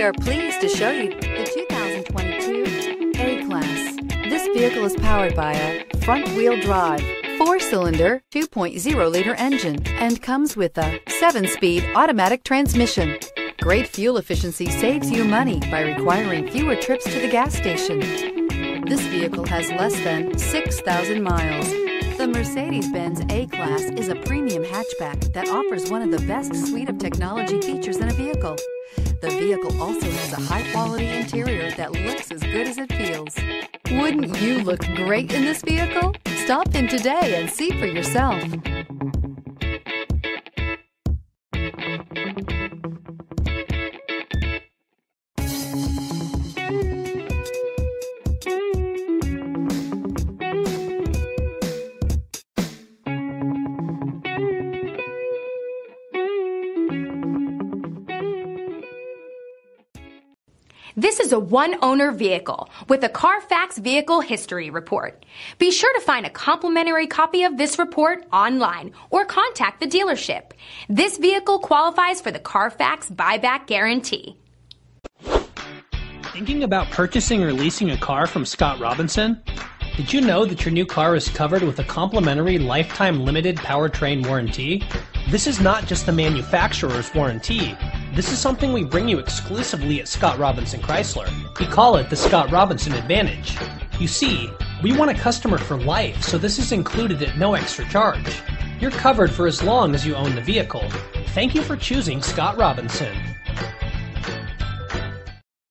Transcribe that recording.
We are pleased to show you the 2022 A-Class. This vehicle is powered by a front-wheel drive, four-cylinder, 2.0-liter engine, and comes with a seven-speed automatic transmission. Great fuel efficiency saves you money by requiring fewer trips to the gas station. This vehicle has less than 6,000 miles. The Mercedes-Benz A-Class is a premium hatchback that offers one of the best suite of technology features in a vehicle. The vehicle also has a high-quality interior that looks as good as it feels. Wouldn't you look great in this vehicle? Stop in today and see for yourself. This is a one owner vehicle with a Carfax Vehicle History Report. Be sure to find a complimentary copy of this report online or contact the dealership. This vehicle qualifies for the Carfax Buyback Guarantee. Thinking about purchasing or leasing a car from Scott Robinson? Did you know that your new car is covered with a complimentary lifetime limited powertrain warranty? This is not just the manufacturer's warranty. This is something we bring you exclusively at Scott Robinson Chrysler. We call it the Scott Robinson Advantage. You see, we want a customer for life, so this is included at no extra charge. You're covered for as long as you own the vehicle. Thank you for choosing Scott Robinson.